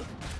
Ugh.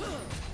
Huh!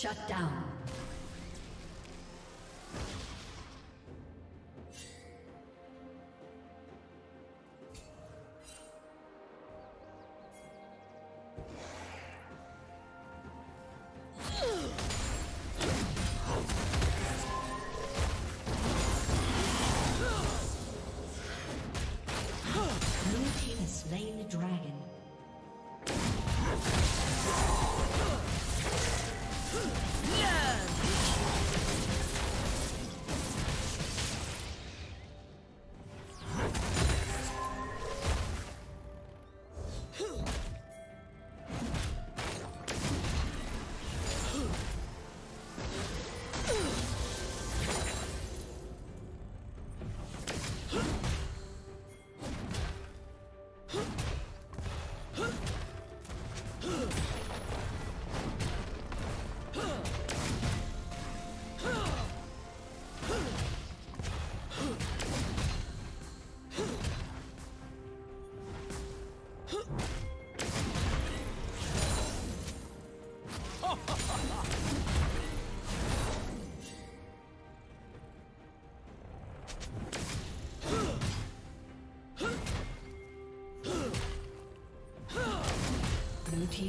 Shut down.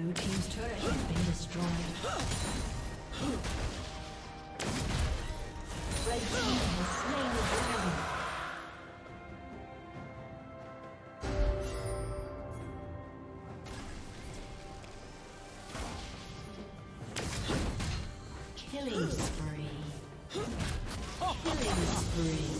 Blue Team's turret has been destroyed. Red Team has slain the dragon. Killing spree. Killing spree.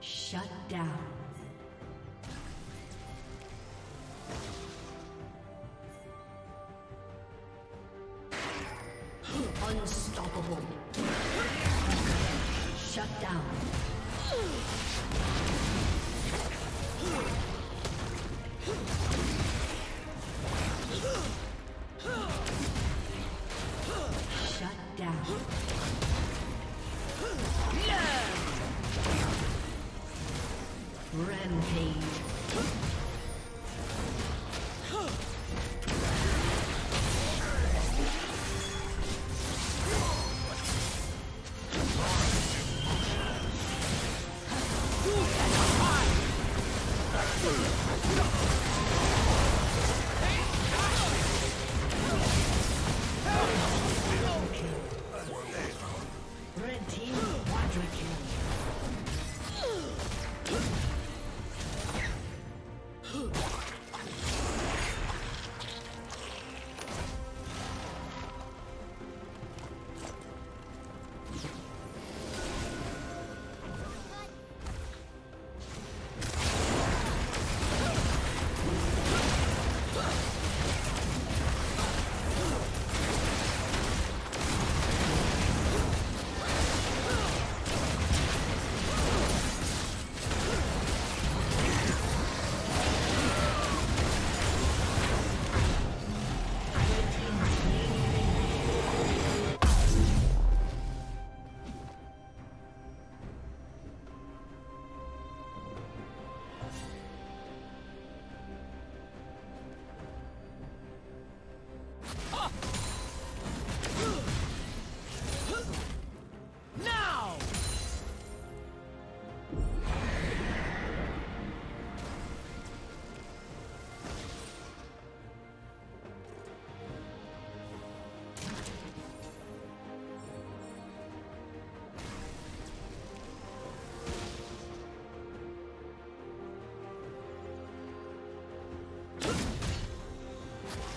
Shut down. Unstoppable. Shut down. Rampage.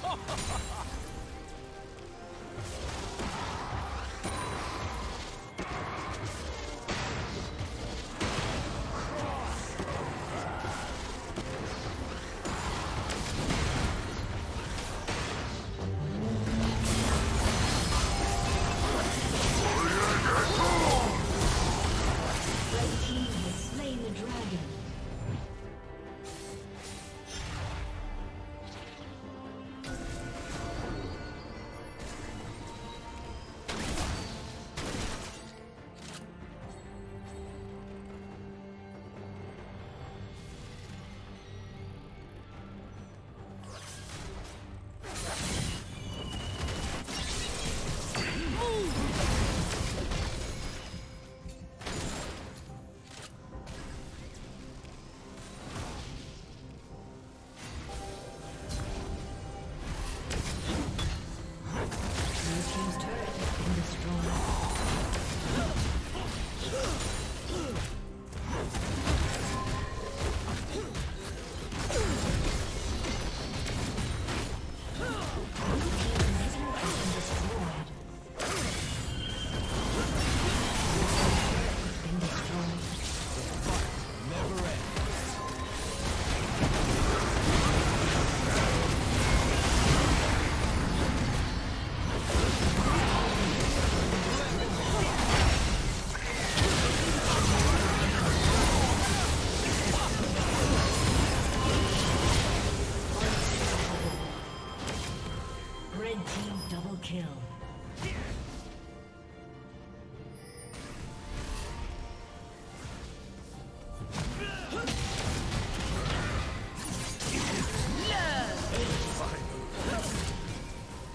Ha ha ha!